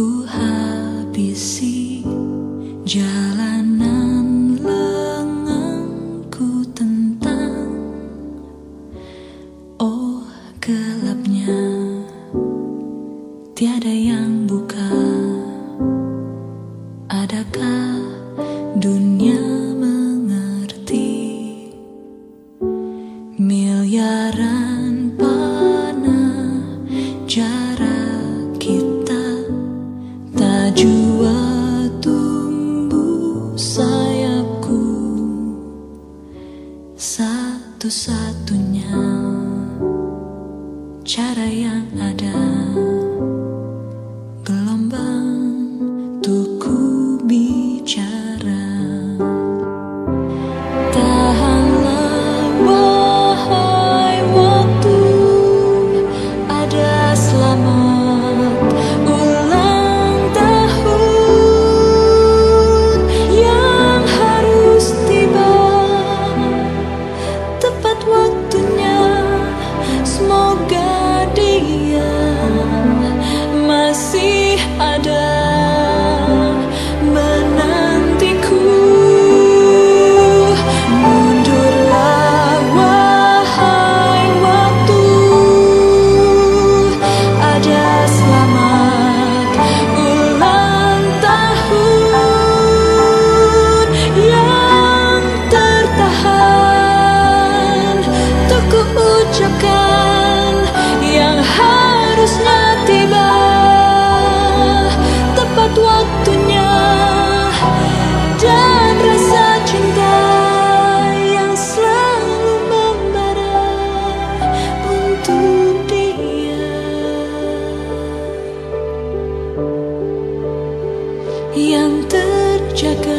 Ku habisi jalanan lenganku tentang Oh gelapnya. Tiada yang buka. Adakah dunia mengerti Miliaran Jua tumbuh sayapku Satu-satunya. Cara yang ada. dia masih ada menantiku. Mundurlah wahai waktu ada selamat ulang tahun yang tertahan. Tak ucapkan yang terjaga.